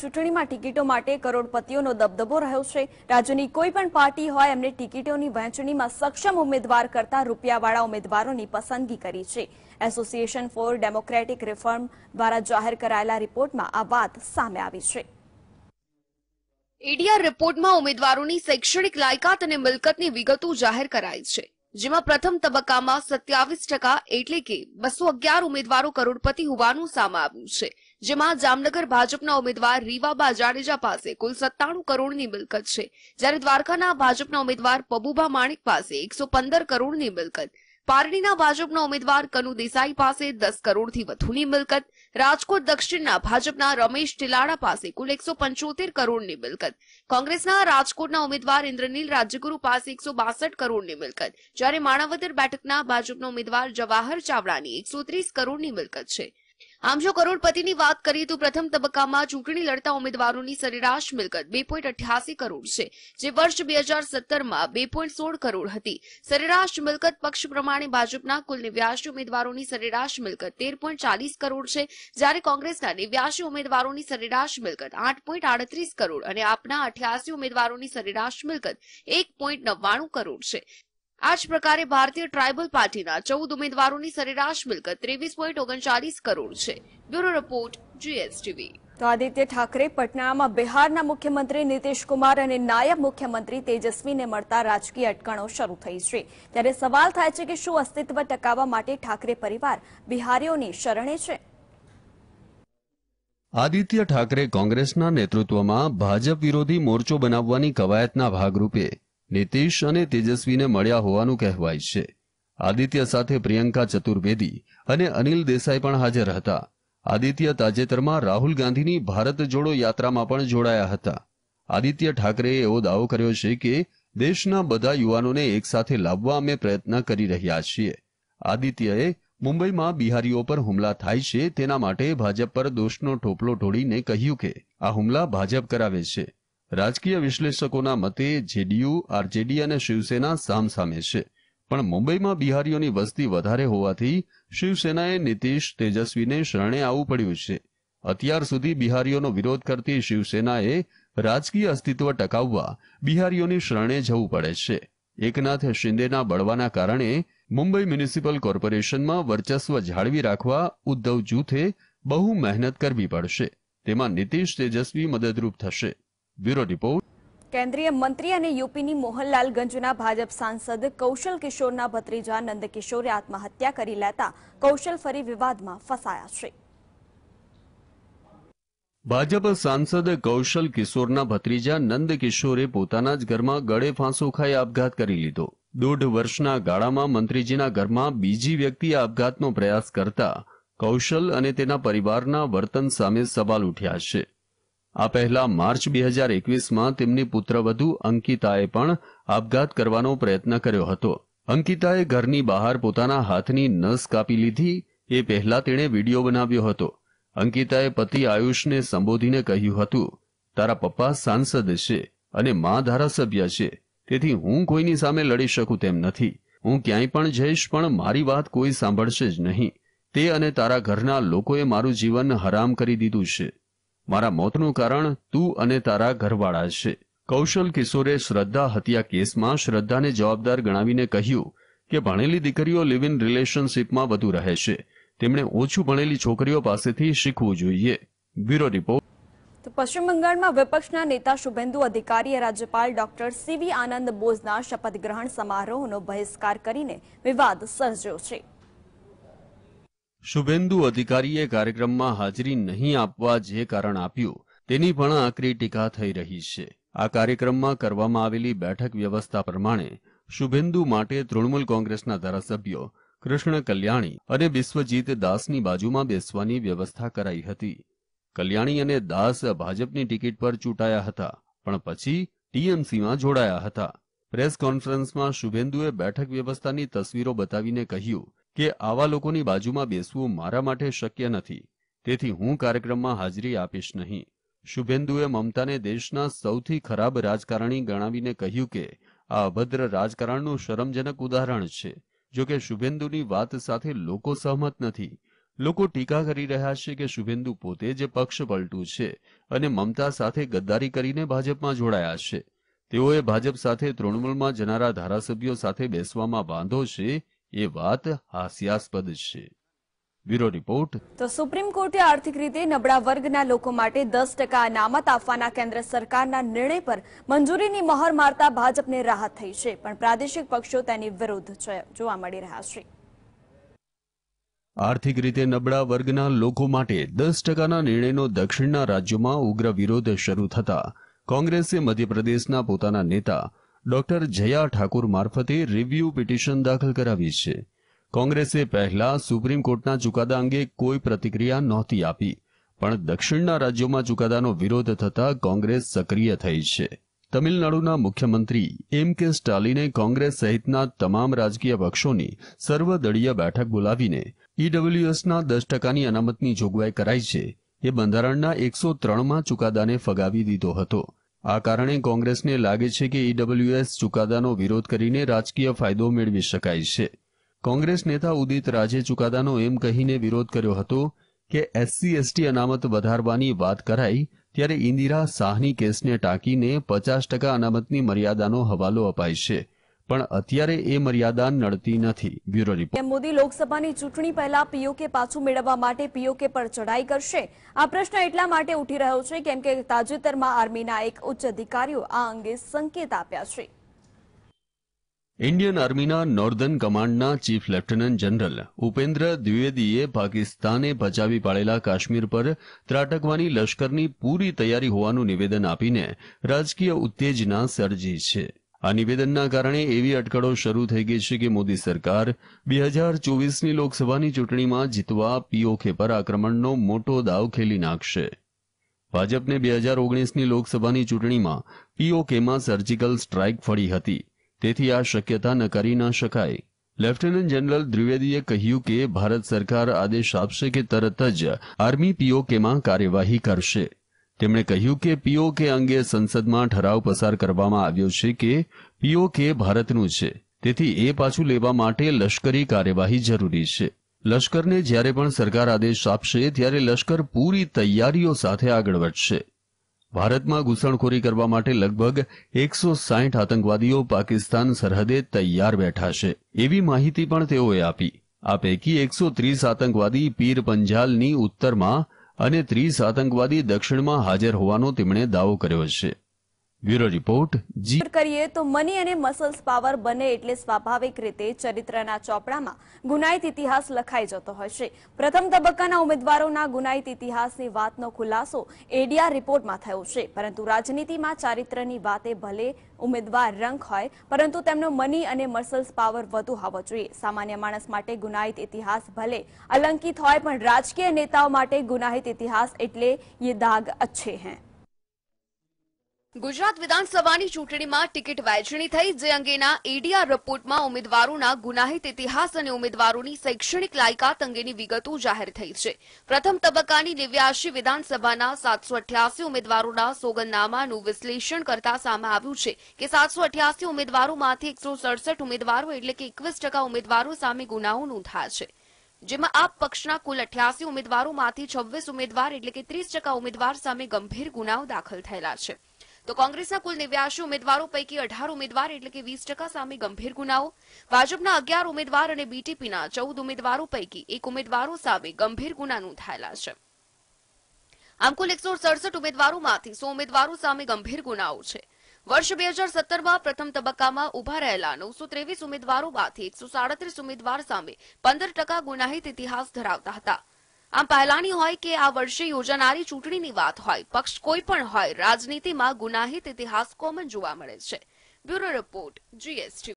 ચૂંટણીમાં ટિકિટો માટે કરોડપતિઓનો દબદબો રહ્યો છે. રાજ્યની કોઈ પણ પાર્ટી હોય એમને ટિકિટોની વહેંચણીમાં સક્ષમ ઉમેદવાર કરતા રૂપિયાવાળા ઉમેદવારોની પસંદગી કરી છે. એસોસિએશન ફોર ડેમોક્રેટિક રિફોર્મ દ્વારા જાહેર કરાયેલા રિપોર્ટમાં આ વાત સામે આવી છે. એડીઆર રિપોર્ટમાં ઉમેદવારોની શૈક્ષણિક લાયકાત અને મિલકતની વિગતો જાહેર કરાઈ છે. જેમાં પ્રથમ તબક્કામાં સત્યાવીસ ટકા એટલે કે બસો અગિયાર ઉમેદવારો કરોડપતિ હોવાનું સામે આવ્યું છે. જેમાં જામનગર ભાજપના ઉમેદવાર રીવાબા જાડેજા પાસે કુલ સત્તાણું કરોડની મિલકત છે. જ્યારે દ્વારકાના ભાજપના ઉમેદવાર પબુભા માણિક પાસે એકસો કરોડની મિલકત. પારડીના ભાજપના ઉમેદવાર કનુ દેસાઈ પાસે દસ કરોડથી વધુની મિલકત. રાજકોટ દક્ષિણના ભાજપના રમેશ ટીલાડા પાસે કુલ એકસો પંચોતેર કરોડની મિલકત. કોંગ્રેસના રાજકોટના ઉમેદવાર ઇન્દ્રનીલ રાજ્યગુરુ પાસે એકસો બાસઠ કરોડની મિલકત. જ્યારે માણાવદર બેઠકના ભાજપના ઉમેદવાર જવાહર ચાવડાની એકસો ત્રીસ કરોડની મિલકત છે. આમ જો કરોડપતિની વાત કરીએ તો પ્રથમ તબક્કામાં ચૂંટણી લડતા ઉમેદવારોની સરેરાશ મિલકત બે કરોડ છે, જે વર્ષ બે હજાર સત્તરમાં કરોડ હતી. સરેરાશ મિલકત પક્ષ પ્રમાણે ભાજપના કુલ નેવ્યાસી ઉમેદવારોની સરેરાશ મિલકત તેર પોઈન્ટ ચાલીસ કરોડ છે, જ્યારે કોંગ્રેસના નેવ્યાસી ઉમેદવારોની સરેરાશ મિલકત આઠ પોઈન્ટ આડત્રીસ કરોડ અને આપના અઠ્યાસી ઉમેદવારોની સરેરાશ મિલકત એક પોઈન્ટ નવ્વાણું કરોડ છે. આ જ પ્રકારે ભારતીય ટ્રાયબલ પાર્ટીના ચૌદ ઉમેદવારોની સરેરાશ મિલકત ત્રેવીસ પોઈન્ટ ઓગણચાલીસ કરોડ છે. Bureau report GSTV. તો આદિત્ય ઠાકરે પટનામાં બિહારના મુખ્યમંત્રી નીતિશ કુમાર અને નાયબ મુખ્યમંત્રી તેજસ્વીને મળતા રાજકીય અટકણો શરૂ થઈ છે. ત્યારે સવાલ થાય છે કે શું અસ્તિત્વ ટકાવવા માટે ઠાકરે પરિવાર બિહારીઓની શરણે છે? આદિત્ય ઠાકરે કોંગ્રેસના નેતૃત્વમાં ભાજપ વિરોધી મોરચો બનાવવાની કવાયતના ભાગરૂપે નીતિશ અને તેજસ્વીને મળ્યા હોવાનું કહેવાય છે. આદિત્ય સાથે પ્રિયંકા ચતુર્વેદી અને અનિલ દેસાઈ પણ હાજર હતા. આદિત્ય તાજેતરમાં રાહુલ ગાંધીની ભારત જોડો યાત્રામાં પણ જોડાયા હતા. આદિત્ય ઠાકરેએ એવો દાવો કર્યો છે કે, દેશના બધા યુવાનોને એકસાથે લાવવા અમે પ્રયત્ન કરી રહ્યા છીએ. આદિત્યએ મુંબઈમાં બિહારીઓ પર હુમલા થાય છે તેના માટે ભાજપ પર દોષનો ટોપલો ઢોળીને કહ્યું કે, આ હુમલા ભાજપ કરાવે છે. રાજકીય વિશ્લેષકોના મતે જેડીયુ, આરજેડી અને શિવસેના સામસામે છે. પણ મુંબઈમાં બિહારીઓની વસ્તી વધારે હોવાથી શિવસેનાએ નીતિશ તેજસ્વીને શરણે આવવું પડ્યું છે. અત્યાર સુધી બિહારીઓનો વિરોધ કરતી શિવસેનાએ રાજકીય અસ્તિત્વ ટકાવવા બિહારીઓની શરણે જવું પડે છે. એકનાથ શિંદેના બળવાના કારણે મુંબઈ મ્યુનિસિપલ કોર્પોરેશનમાં વર્ચસ્વ જાળવી રાખવા ઉદ્ધવ જૂથે બહુ મહેનત કરવી પડશે. તેમાં નીતિશ તેજસ્વી મદદરૂપ થશે. Bureau report. કેન્દ્રીય મંત્રી અને યુપીની મોહનલાલગંજના ભાજપ સાંસદ કૌશલ કિશોરના ભત્રીજા નંદકિશોરે આત્મહત્યા કરી લેતા કૌશલ ફરી વિવાદમાં ફસાયા છે. ભાજપ સાંસદ કૌશલ કિશોરના ભત્રીજા નંદ કિશોરે પોતાના જ ઘરમાં ગળે ફાંસો ખાઈ આપઘાત કરી લીધો. દોઢ વર્ષના ગાળામાં મંત્રીજીના ઘરમાં બીજી વ્યક્તિ આપઘાતનો પ્રયાસ કરતા કૌશલ અને તેના પરિવારના વર્તન સામે સવાલ ઉઠ્યા છે. આ પહેલા માર્ચ બે હજાર એકવીસમાં તેમની પુત્રવધુ અંકિતાએ પણ આપઘાત કરવાનો પ્રયત્ન કર્યો હતો. અંકિતાએ ઘરની બહાર પોતાના હાથની નસ કાપી લીધી. એ પહેલા તેણે વીડિયો બનાવ્યો હતો. અંકિતાએ પતિ આયુષને સંબોધીને કહ્યું હતું, તારા પપ્પા સાંસદ છે અને મા ધારાસભ્ય છે, તેથી હું કોઈની સામે લડી શકું તેમ નથી. હું ક્યાંય પણ જઈશ, પણ મારી વાત કોઈ સાંભળશે જ નહીં. તે અને તારા ઘરના લોકોએ મારું જીવન હરામ કરી દીધું છે. મારા મોતનું કારણ તું અને તારા ઘરવાળા છે. કૌશલ કિશોરે શ્રદ્ધા હત્યા કેસમાં શ્રદ્ધાને જવાબદાર ગણાવીને કહ્યું કે ભણેલી દીકરીઓ લિવ ઇન રિલેશનશીપમાં વધુ રહે છે. તેમણે ઓછું ભણેલી છોકરીઓ પાસેથી શીખવું જોઈએ. Bureau report. તો પશ્ચિમ બંગાળમાં વિપક્ષના નેતા શુભેન્દુ અધિકારીએ રાજ્યપાલ ડોક્ટર સીવી આનંદ બોઝના શપથ ગ્રહણ સમારોહનો બહિષ્કાર કરીને વિવાદ સર્જ્યો છે. શુભેન્દુ અધિકારીએ કાર્યક્રમમાં હાજરી નહીં આપવા જે કારણ આપ્યું, તેની પણ આકરી ટીકા થઈ રહી છે. આ કાર્યક્રમમાં કરવામાં આવેલી બેઠક વ્યવસ્થા પ્રમાણે શુભેન્દુ માટે તૃણમૂલ કોંગ્રેસના ધારાસભ્યો કૃષ્ણ કલ્યાણી અને વિશ્વજીત દાસની બાજુમાં બેસવાની વ્યવસ્થા કરાઈ હતી. કલ્યાણી અને દાસ ભાજપની ટિકિટ પર ચૂંટાયા હતા, પણ પછી ટીએમસીમાં જોડાયા હતા. પ્રેસ કોન્ફરન્સમાં શુભેન્દુએ બેઠક વ્યવસ્થાની તસવીરો બતાવીને કહ્યું કે આવા લોકોની બાજુમાં બેસવું મારા માટે શક્ય નથી. તેથી હું કાર્યક્રમમાં હાજરી આપીશ નહીં. શુભેન્દુએ મમતાને દેશના સૌથી ખરાબ રાજકારણી ગણાવીને કહ્યું કે, આ અભદ્ર રાજકારણનું શરમજનક ઉદાહરણ છે. જો કે શુભેન્દુની વાત સાથે લોકો સહમત નથી. લોકો ટીકા કરી રહ્યા છે કે શુભેન્દુ પોતે જ પક્ષ પલટું છે અને મમતા સાથે ગદ્દારી કરીને ભાજપમાં જોડાયા છે. તેઓએ ભાજપ સાથે તૃણમૂલમાં જનારા ધારાસભ્યો સાથે બેસવામાં વાંધો છે એ વાત હાસ્યાસ્પદ છે. Bureau report. તો સુપ્રીમ કોર્ટે આર્થિક રીતે નબળા વર્ગના લોકો માટે દસ ટકા અનામત આપવાના કેન્દ્ર સરકારના નિર્ણય પર મંજૂરીની મહોર મારતા ભાજપને રાહત થઈ છે પણ પ્રાદેશિક પક્ષો તેની વિરુદ્ધ જોવા મળી રહ્યા છે. આર્થિક રીતે નબળા વર્ગના લોકો માટે દસ ટકાના નિર્ણયનો દક્ષિણના રાજ્યોમાં ઉગ્ર વિરોધ શરૂ થતા કોંગ્રેસે મધ્યપ્રદેશના પોતાના નેતા ડોક્ટર જયા ઠાકુર મારફતે રિવ્યુ પિટિશન દાખલ કરાવી છે. કોંગ્રેસે પહેલા સુપ્રીમ કોર્ટના ચુકાદા અંગે કોઈ પ્રતિક્રિયા નહોતી આપી, પણ દક્ષિણના રાજ્યોમાં ચુકાદાનો વિરોધ થતા કોંગ્રેસ સક્રિય થઈ છે. તમિલનાડુના મુખ્યમંત્રી એમ કે સ્ટાલિને કોંગ્રેસ સહિતના તમામ રાજકીય પક્ષોની સર્વદળીય બેઠક બોલાવીને ઈડબ્લ્યુએસના દસ ટકાની અનામતની જોગવાઈ કરાઈ છે. એ બંધારણના એકસો ત્રણમાં ચુકાદાને ફગાવી દીધો હતો. આ કારણે કોંગ્રેસને લાગે છે કે ઈડબ્લ્યુએસ ચુકાદાનો વિરોધ કરીને રાજકીય ફાયદો મેળવી શકાય છે. કોંગ્રેસ નેતા ઉદિત રાજે ચુકાદાનો એમ કહીને વિરોધ કર્યો હતો કે એસસી, એસટી અનામત વધારવાની વાત કરાઈ ત્યારે ઇન્દિરા શાહની કેસને ટાંકીને પચાસ ટકા અનામતની મર્યાદાનો હવાલો અપાય છે. પણ અત્યારે એ મર્યાદા નડતી નથી બ્યુરો રિપોર્ટ. મોદી લોકસભાની ચૂંટણી પહેલા પીઓકે પાછું મેળવવા માટે પીઓકે પર ચડાઈ કરશે. આ પ્રશ્ન એટલા માટે ઉઠી રહ્યો છે કેમ કે તાજેતરમાં આર્મીના એક ઉચ્ચ અધિકારીઓ આ અંગે સંકેત આપ્યા છે. ઇન્ડિયન આર્મીના નોર્ધન કમાન્ડના ચીફ લેફ્ટનન્ટ જનરલ ઉપેન્દ્ર દ્વિવેદીએ પાકિસ્તાને બચાવી પાડેલા કાશ્મીર પર ત્રાટકવાની લશ્કરની પૂરી તૈયારી હોવાનું નિવેદન આપીને રાજકીય ઉત્તેજના સર્જી છે. આ નિવેદનના કારણે એવી અટકળો શરૂ થઈ ગઈ છે કે મોદી સરકાર બે હજાર ચોવીસની લોકસભાની ચૂંટણીમાં જીતવા પીઓકે પર આક્રમણનો મોટો દાવ ખેલી નાખશે. ભાજપને બે હજાર ઓગણીસની લોકસભાની ચૂંટણીમાં પીઓકેમાં સર્જિકલ સ્ટ્રાઇક ફળી હતી. તેથી આ શક્યતા નકારી ન શકાય. લેફ્ટનન્ટ જનરલ દ્વિવેદીએ કહ્યું કે ભારત સરકાર આદેશ આપશે કે તરત જ આર્મી પીઓકેમાં કાર્યવાહી કરશે. તેમણે કહ્યું કે પીઓકે અંગે સંસદમાં ઠરાવ પસાર કરવામાં આવ્યો છે કે પીઓકે ભારતનું છે. તેથી એ પાછું લેવા માટે લશ્કરી કાર્યવાહી જરૂરી છે. લશ્કરને જ્યારે પણ સરકાર આદેશ આપશે, ત્યારે લશ્કર પૂરી તૈયારીઓ સાથે આગળ વધશે. ભારતમાં ઘૂસણખોરી કરવા માટે લગભગ એકસો સાઠ આતંકવાદીઓ પાકિસ્તાન સરહદે તૈયાર બેઠા છે. એવી માહિતી પણ તેઓએ આપી. આ પૈકી એકસો ત્રીસ આતંકવાદી પીર પંજાલની ઉત્તરમાં અને ત્રીસ આતંકવાદી દક્ષિણમાં હાજર હોવાનો તેમણે દાવો કર્યો છે. Bureau report G. કરીએ તો મની અને મસલ્સ પાવર બને એટલે સ્વાભાવિક રીતે ચરિત્રના ચોપડામાં ગુનાહિત ઇતિહાસ લખાઈ જતો હશે પ્રથમ તબક્કાના ઉમેદવારોના ગુનાહિત ઇતિહાસની વાતનો ખુલાસો એડીઆર રિપોર્ટમાં થયો છે. પરંતુ રાજનીતિમાં ચારિત્રની વાતે ભલે ઉમેદવાર રંગ હોય, પરંતુ તેમનો મની અને મસલ્સ પાવર વધુ હોવો જોઈએ. સામાન્ય માણસ માટે ગુનાહિત ઇતિહાસ ભલે અલંકિત હોય, પણ રાજકીય નેતાઓ માટે ગુનાહિત ઇતિહાસ એટલે યે દાગ અચ્છે હૈ. ગુજરાત વિધાનસભાની ચૂંટણીમાં ટિકિટ વહેંચણી થઈ, જે અંગેના એડીઆર રિપોર્ટમાં ઉમેદવારોના ગુનાહિત ઇતિહાસ અને ઉમેદવારોની શૈક્ષણિક લાયકાત અંગેની વિગતો જાહેર થઈ છે. પ્રથમ તબક્કાની નેવ્યાસી વિધાનસભાના સાતસો અઠ્યાસી ઉમેદવારોના સોગંદનામાનું વિશ્લેષણ કરતા સામે આવ્યું છે કે સાતસો અઠ્યાસી ઉમેદવારોમાંથી એકસો સડસઠ ઉમેદવારો એટલે કે એકવીસ ટકા ઉમેદવારો સામે ગુનાઓ નોંધાયા છે. જેમાં આપ પક્ષના કુલ અઠ્યાસી ઉમેદવારોમાંથી છવ્વીસ ઉમેદવાર એટલે કે ત્રીસ ટકા ઉમેદવાર સામે ગંભીર ગુનાઓ દાખલ થયેલા છે. તો કોંગ્રેસના કુલ નેવ્યાસી ઉમેદવારો પૈકી અઢાર ઉમેદવાર એટલે કે વીસ ટકા સામે ગંભીર ગુનાઓ. ભાજપના અગિયાર ઉમેદવાર અને બીટીપીના ચૌદ ઉમેદવારો પૈકી એક ઉમેદવારો સામે ગંભીર ગુના નોંધાયેલા છે. આમ કુલ એકસો સડસઠ ઉમેદવારોમાંથી સો ઉમેદવારો સામે ગંભીર ગુનાઓ છે. વર્ષ બે હજાર સત્તરમાં પ્રથમ તબક્કામાં ઊભા રહેલા નવસો ત્રેવીસ ઉમેદવારોમાંથી એકસો સાડત્રીસ ઉમેદવાર સામે પંદર ટકા ગુનાહિત ઇતિહાસ ધરાવતા હતા. આમ પહેલાની હોય કે આ વર્ષે યોજાનારી ચૂંટણીની વાત હોય, પક્ષ કોઈ પણ હોય, રાજનીતિમાં ગુનાહિત ઇતિહાસ કોમન જોવા મળે છે. Bureau report, GST.